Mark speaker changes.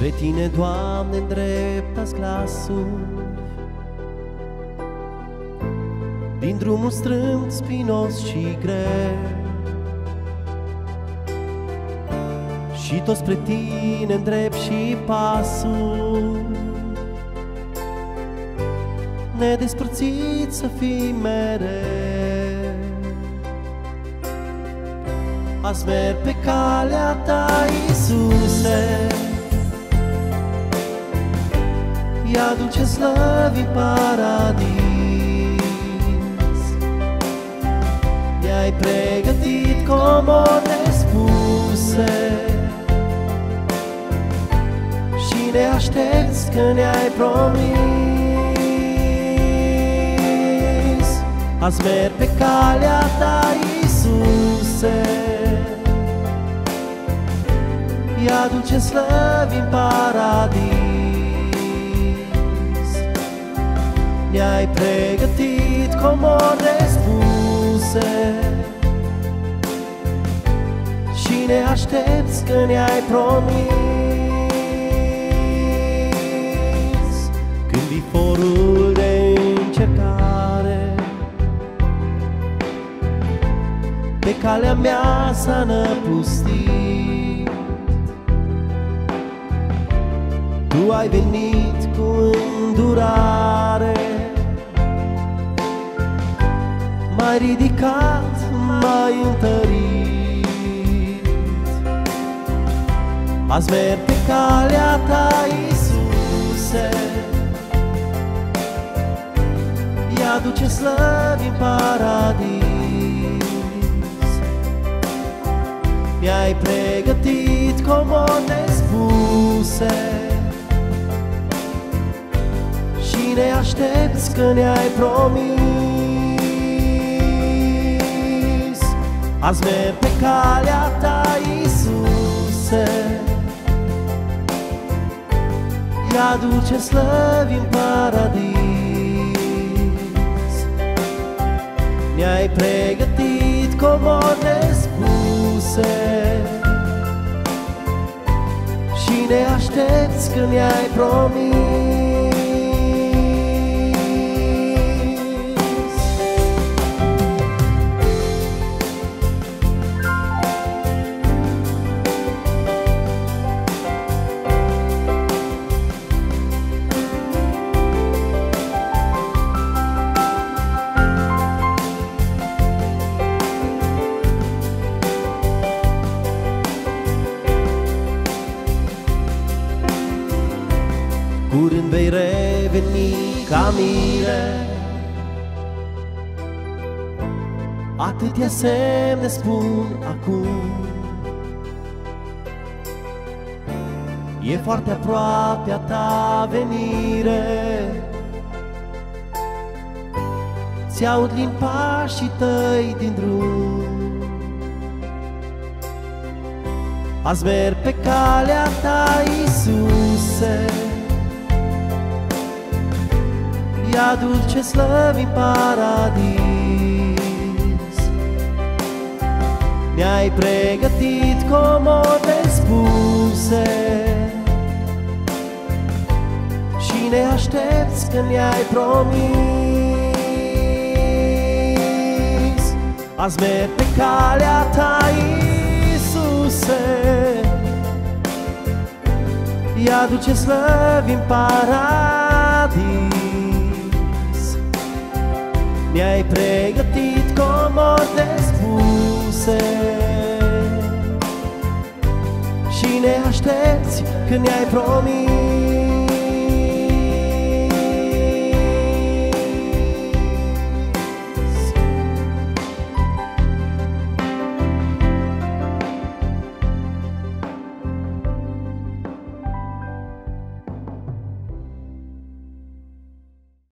Speaker 1: Spre Tine, Doamne, îndreptați glasul. Din drumul strâmt, spinos și greu. Și tot spre Tine îndrept și pasul. Nedespărțit să fii mereu. Azi merg pe calea Ta, Iisuse Ia duce slăvi paradis. I-ai pregătit comode spuse Și ne aștepți că ne-ai promis. Azi merg pe calea ta, Iisuse. Ia duce slăvi în paradis Ne-ai pregătit comode spuse. Și ne aștepți că ne-ai promis. Când viforul de încercare Pe calea mea s-a năpustit. Tu ai venit cu îndurare M-ai ridicat, m-ai întărit. Azi merg pe calea ta, Iisuse. Ia duce slăvi în paradis. Mi-ai pregătit comode spuse. Și ne aștepți că ne-ai promis Azi merg pe calea ta, Iisuse. Ia duce slăvi în paradis. Ne-ai pregătit comode spuse. Și ne aștepți când ne-ai promis Curând vei reveni ca mire Atâtea semne spun acum. E foarte aproape a ta venire. Ți-aud din pașii tăi din drum. Azi merg pe calea ta, Iisuse Ia dulce slăvi în paradis. Mi-ai pregătit comode spuse Și ne aștepți când ne-ai promis. Azi merg pe calea ta, Iisuse Ia duce slăvi în paradis Mi-ai pregătit comode spuse. Și ne aștepți când ne-ai promis